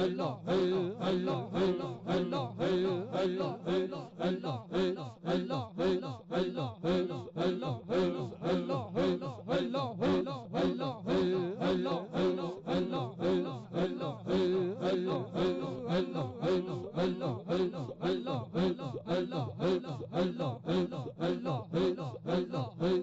اللہ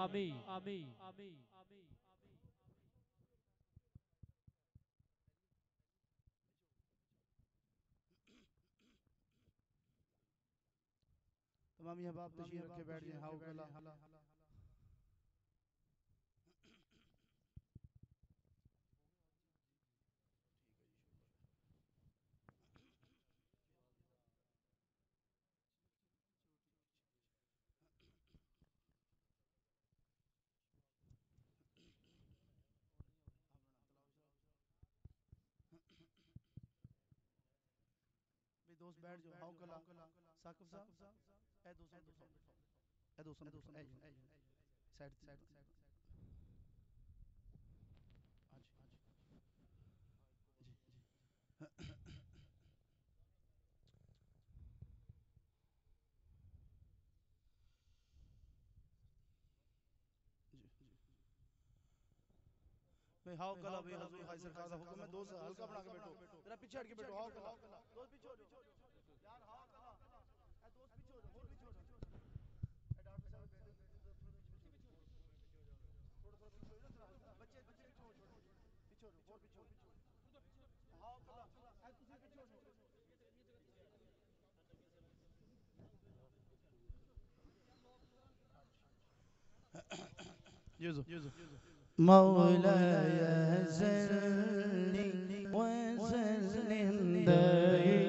آمین آمین تمامی حباب تشیح رکھے بیٹھ جائیں ہاؤ کلا دوست بیٹھ جو ہاؤ کلا ساکف صاحب اے دوستان اے دوستان اے دوستان اے دوستان اے دوستان اے دوستان جی، ہاؤ کلا حضور خائی حکم ہے دو سے ہلکا بنا کے بیٹھو بیٹھو پیچھے پیچھے پیچھے پیچھے ہٹ کے ہاؤ ہاؤ کلا کلا دو ہو ہو ہو یار اے اے ڈاکٹر صاحب بیٹھے مولاي زلني وزلني